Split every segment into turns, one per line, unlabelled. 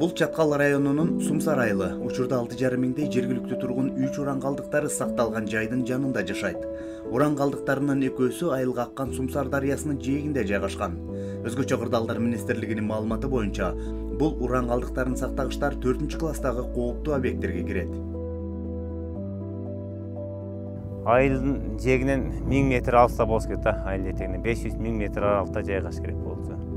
бул чаткал районунун сумсар айылы учурда алты жарым миңдей жергиликтүү тургун үч уран калдыктары сакталган жайдын жанында жашайт. Уран калдыктарынын экөөсү айылга аккан сумсар дарыясынын жээгинде жайгашкан. Өзгөчө кырдаалдар министрлигинин маалыматы боюнча бул уран калдыктарын сактагычтар төртүнчү класстагы кооптуу объекттерге кирет.
Айылдын жээгинен миң метр алыста болуш керек да айыл этегинен беш жүз миң метр аралыкта жайгаш керек болчу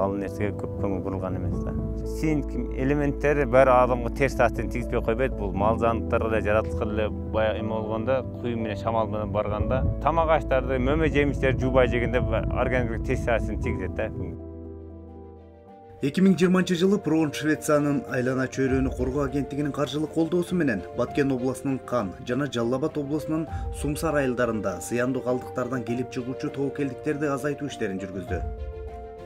ал нерсеге көп көңүл бурулган эмес да синк элементтери баары адамга терс таасирин тийгизбей койбойт бул мал жандыктарга эле жараткыч эле баягы эме болгондо куюм менен шамал менен барганда тамак аштарды мөмө жемиштерди жуубай жегенде организмге терс таасирин тийгизет да
эки миң жыйырманчы жылы проон швециянын айлана чөйрөнү коргоо агенттигинин каржылык колдоосу менен баткен облусунун кан жана жалал абад облусунун сумсар айылдарында зыяндуу калдыктардан келип чыгуучу тобокелдиктерди азайтуу иштерин жүргүздү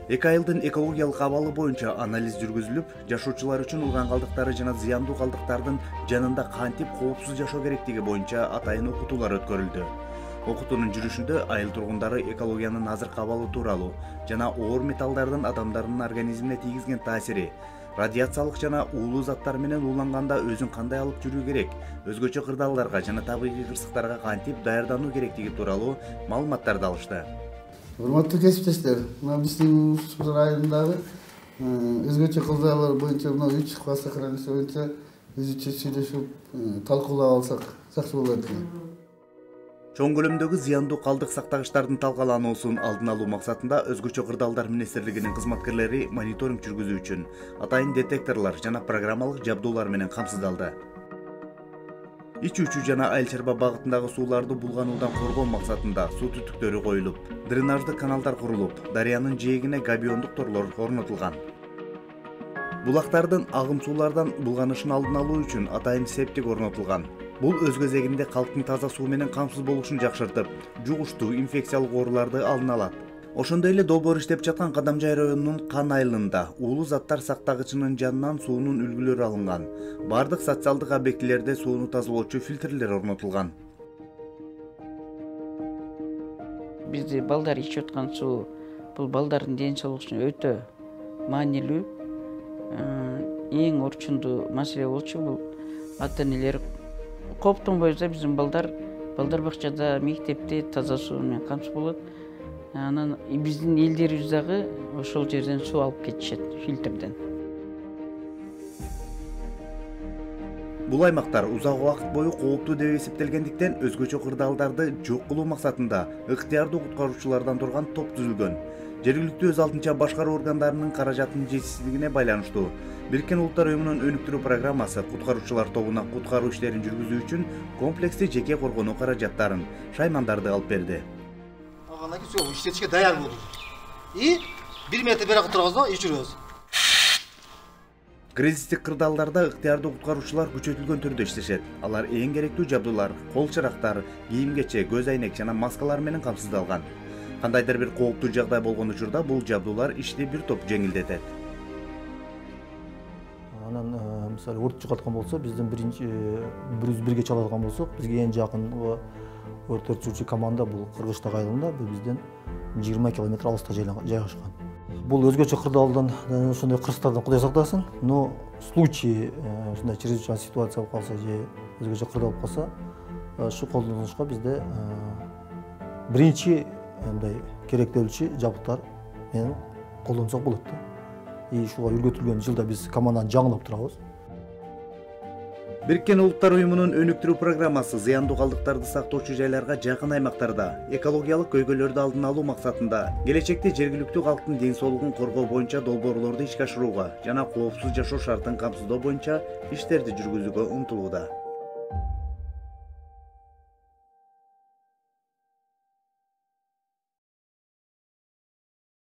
эки айылдын экологиялык абалы боюнча анализ жүргүзүлүп жашоочулар үчүн уран калдыктары жана зыяндуу калдыктардын жанында кантип коопсуз жашоо керектиги боюнча атайын окутуулар өткөрүлдү. Окутуунун жүрүшүндө айыл тургундары экологиянын азыркы абалы тууралуу жана оор металлдардын адамдардын организмине тийгизген таасири радиациялык жана уулуу заттар менен ууланганда өзүн кандай алып жүрүү керек өзгөчө кырдаалдарга жана табигый кырсыктарга кантип даярдануу керектиги тууралуу маалыматтарды алышты
урматтуу кесиптештер мына биздин суур айылындагы өзгөчө кырдаалар боюнча мына үч класс сохранности боюнча өзүбүзчө сүйлөшүп талкуулап алсак жакшы болот экен
чоң көлөмдөгү зыяндуу калдык сактагычтардын талкалануусун алдын алуу максатында өзгөчө кырдаалдар министрлигинин кызматкерлери мониторинг жүргүзүү үчүн атайын детекторлор жана программалык жабдуулар менен камсыздалды ичүүчү жана айыл чарба багытындагы сууларды булгануудан коргоо максатында суу түтүктөрү коюлуп дренаждык каналдар курулуп дарыянын жээгине габиондук торлор орнотулган булактардын агым суулардан булганышын алдын алуу үчүн атайын септик орнотулган бул өз кезегинде калктын таза суу менен камсыз болушун жакшыртып жугуштуу инфекциялык ооруларды алдын алат ошондой эле долбоор иштеп жаткан кадамжай районунун кан айылында уулуу заттар сактагычынын жанынан суунун үлгүлөрү алынган. Баардык социалдык объектилерде сууну тазалоочу фильтрлер орнотулган.
Бизде балдар ичип аткан суу бул балдардын ден соолугу үчүн өтө маанилүү эң орчундуу маселе болчу бул ата энелер кооптонбойбуз да биздин балдар балдар бакчада мектепте таза суу менен камсыз болот анан биздин элдерибиз дагы ошол жерден суу алып кетишет фильтрден.
Бул аймактар узак убакыт бою кооптуу деп эсептелгендиктен өзгөчө кырдаалдарды жок кылуу максатында ыктыярдуу куткаруучулардан турган топ түзүлгөн. Жергиликтүү өз алдынча башкаруу органдарынын каражатынын жетишсиздигине байланыштуу. Бириккен улуттар уюмунун өнүктүрүү программасы куткаруучулар тобуна куткаруу иштерин жүргүзүү үчүн комплекстик жеке коргонуу каражаттарын шаймандарды алып берди.
Все иштетишке даяр болдук и бир метр беракка турабыз да жүрөбүз
кризистик кырдаалдарда ыктыярдуу куткаруучулар күчөтүлгөн түрдө иштешет алар эң керектүү жабдуулар кол чырактар кийим кече көз айнек жана маскалар менен камсыздалган кандайдыр бир кооптуу жагдай болгон учурда бул жабдуулар ишти бир топ жеңилдетет
анан мисалы өрт чыгып аткан болсо биздин биринчи бир жүз бирге чала алган болсок бизге эң жакын өрт өчүрүүчү команда бул кыргычтак айылында бизден жыйырма километр алыста жайгашкан бул өзгөчө кырдаалдан ошондой кырсыктардан кудай сактасын но в случае ушундай чрезвычайный ситуация болуп калса же өзгөчө кырдаал болуп калса ушу колдонушка бизде биринчи мындай керектелүүчү жабдыктар менен колдонсок болот да. И ушуга үлгөтүлгөн жылда биз команданы жаңылап турабыз
бириккен улуттар уюмунун өнүктүрүү программасы зыяндуу калдыктарды сактоочу жайларга жакын аймактарда экологиялык көйгөйлөрдү алдын алуу максатында келечекте жергиликтүү калктын ден соолугун коргоо боюнча долбоорлорду ишке жана коопсуз жашоо шартын камсыздоо боюнча иштерди жүргүзүүгө умтулууда